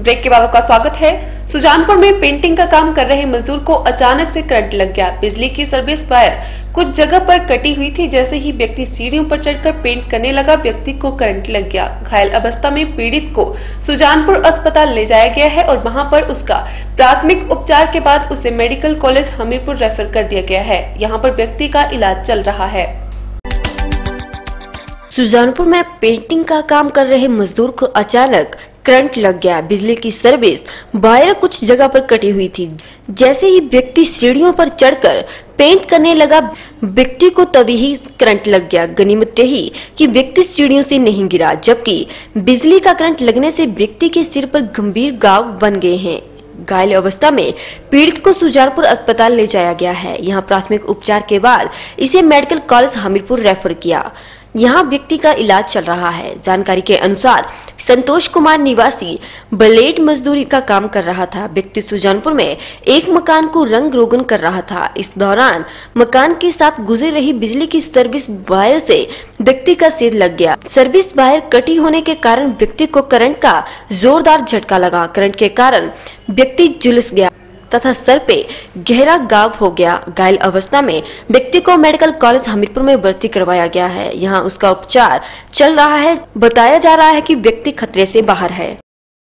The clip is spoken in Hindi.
ब्रेक के बाद आपका स्वागत है। सुजानपुर में पेंटिंग का काम कर रहे मजदूर को अचानक से करंट लग गया। बिजली की सर्विस वायर कुछ जगह पर कटी हुई थी, जैसे ही व्यक्ति सीढ़ियों पर चढ़कर पेंट करने लगा, व्यक्ति को करंट लग गया। घायल अवस्था में पीड़ित को सुजानपुर अस्पताल ले जाया गया है और वहाँ पर उसका प्राथमिक उपचार के बाद उसे मेडिकल कॉलेज हमीरपुर रेफर कर दिया गया है। यहाँ पर व्यक्ति का इलाज चल रहा है। सुजानपुर में पेंटिंग का काम कर रहे मजदूर को अचानक करंट लग गया। बिजली की सर्विस वायर कुछ जगह पर कटी हुई थी। जैसे ही व्यक्ति सीढ़ियों पर चढ़कर पेंट करने लगा, व्यक्ति को तभी ही करंट लग गया। गनीमत यही कि व्यक्ति सीढ़ियों से नहीं गिरा, जबकि बिजली का करंट लगने से व्यक्ति के सिर पर गंभीर गाव बन गए हैं। घायल अवस्था में पीड़ित को सुजानपुर अस्पताल ले जाया गया है। यहाँ प्राथमिक उपचार के बाद इसे मेडिकल कॉलेज हमीरपुर रेफर किया। यहाँ व्यक्ति का इलाज चल रहा है। जानकारी के अनुसार, संतोष कुमार निवासी ब्लेड मजदूरी का काम कर रहा था। व्यक्ति सुजानपुर में एक मकान को रंग रोगन कर रहा था। इस दौरान मकान के साथ गुजर रही बिजली की सर्विस वायर से व्यक्ति का सिर लग गया। सर्विस वायर कटी होने के कारण व्यक्ति को करंट का जोरदार झटका लगा। करंट के कारण व्यक्ति झुलस गया। तथा सर पे गहरा गाव हो गया। घायल अवस्था में व्यक्ति को मेडिकल कॉलेज हमीरपुर में भर्ती करवाया गया है। यहाँ उसका उपचार चल रहा है। बताया जा रहा है की व्यक्ति खतरे ऐसी बाहर है।